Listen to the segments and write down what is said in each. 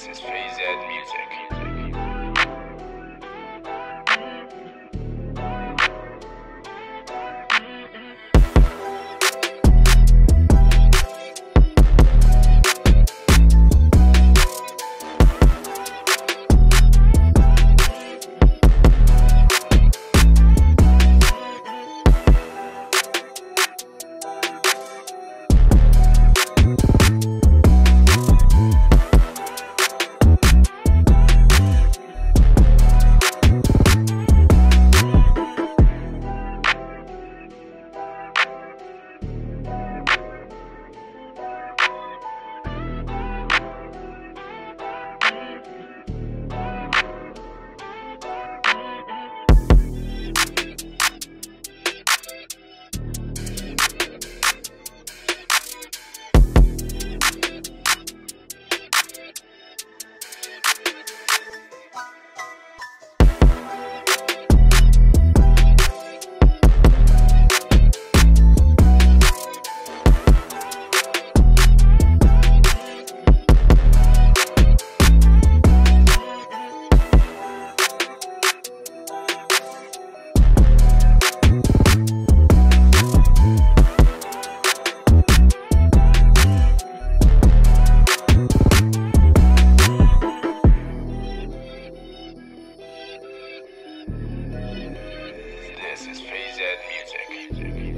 This is Phase Music. This is Phase Music.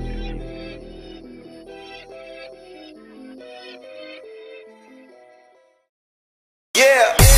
Yeah.